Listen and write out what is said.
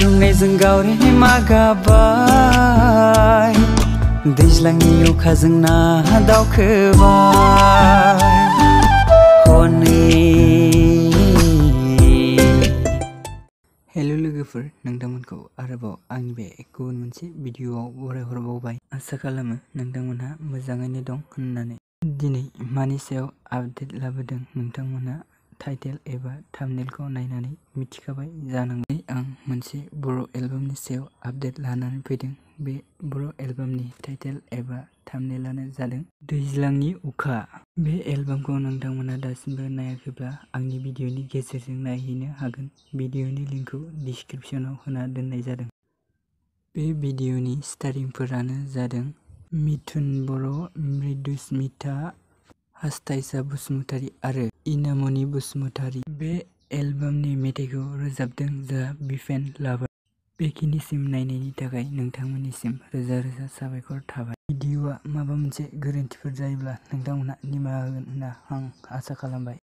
दुंनायजों गावरेमा गाबाय दैज्लांनि अखाजों ना दावखोबाय हनै हेल' लोगोफोर नोंथांमोनखौ आरोबाव आंनि बे गुबुन मोनसे भिडिअआव बरायहरबावबाय आसा खालामो नोंथांमोनहा मोजाङैनो दं होननानै दिनै मानि सायाव आपडेट लाबोदों नोंथांमोनहा टाइटेल एबा थामनेलखौ नायनानै मिथिखाबाय जानांगौ। आं मोनसे बर' एलबामनि सायाव आपडेट लानानै फैदों। बे बर' एलबामनि टाइटेल एबा थामनेलानो जादों दैज्लांनि अखा। बे एलबामखौ नोंथांमोना दासिमबो नायाखैब्ला आंनि भिडिअनि गेजेरजों नायहैनो हागोन। भिडिअनि लिंकखौ डिसक्रिपसनाव होना दोननाय जादों। बे भिडिअनि स्टारिंफोरानो जादों मिथुन बर' मृदुस्मिता हास्थायसा बसुमतारी आरो इनामनि बसुमतारी। बे एलबामनि मेथाइखौ रोजाबदों जा बिफेन लाभार। बेखिनिसिम नायनायनि थाखाय नोंथांमोननिसिम रोजा रोजा साबायखर थाबाय। भिडिअआ माबा मोनसे गोरोन्थिफोर जायोब्ला नोंथांमोनहा निमाहा होगोन होनना आं आसा खालामबाय।